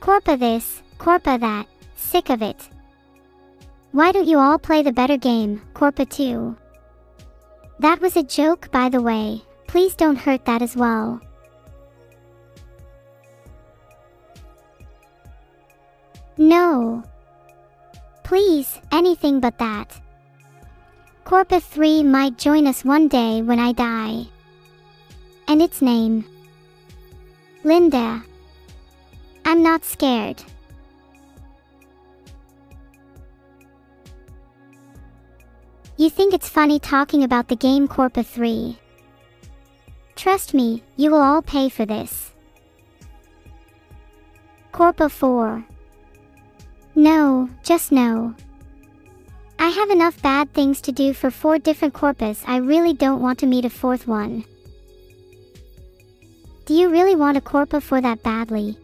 Corpa this, Corpa that, sick of it. Why don't you all play the better game, Corpa 2? That was a joke by the way, please don't hurt that as well. No. Please, anything but that. Corpa 3 might join us one day when I die. And its name. Linda. I'm not scared. You think it's funny talking about the game Corpa 3. Trust me, you will all pay for this. Corpa 4. No, just no. I have enough bad things to do for four different corpus I really don't want to meet a fourth one. Do you really want a corpa for that badly?